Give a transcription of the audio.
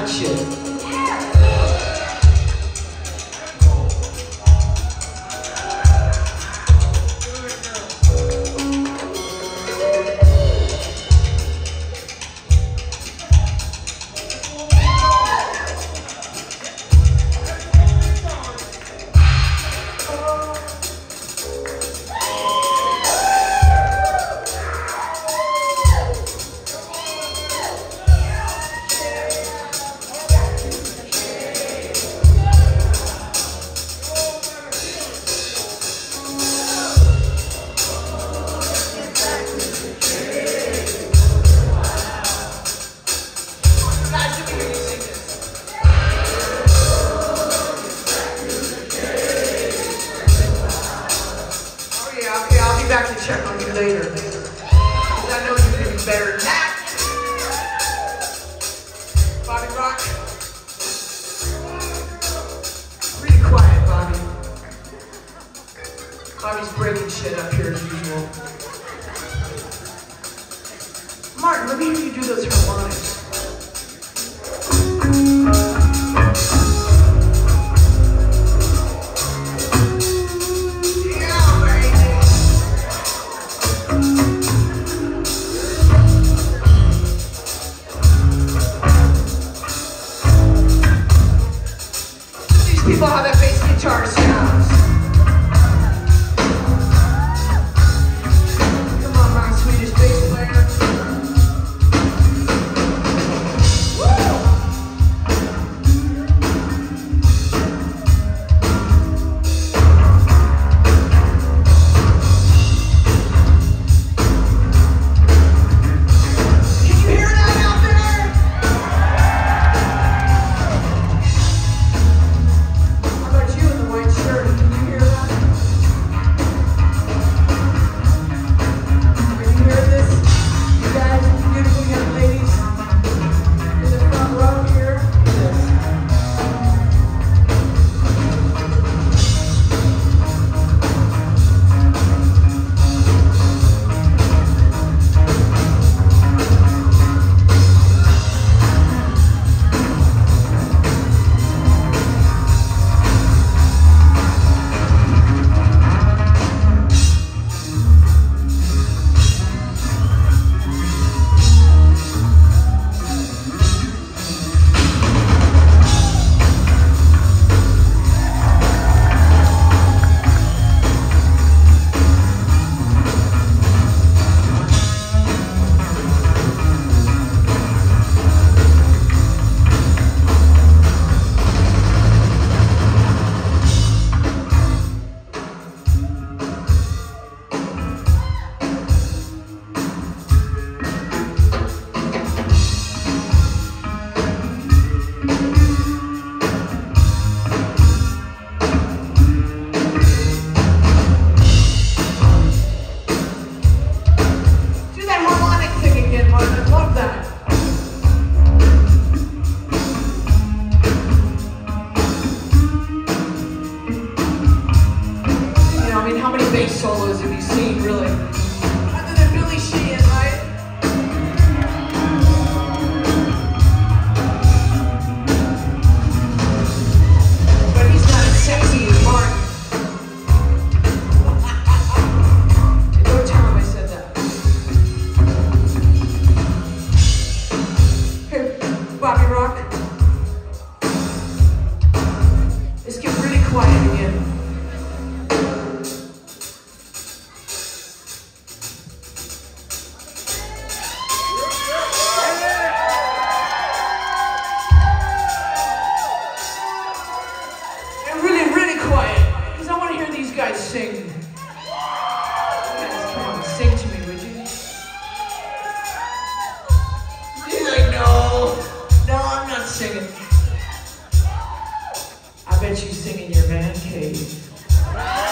而且 back to check on you later. Because I know you're going to be better than that. Bobby Rock. Really quiet, Bobby. Bobby's breaking shit up here as usual. Martin, let me hear you do those harmonics. mean, how many bass solos have you seen, really? bet you sing in your man cave.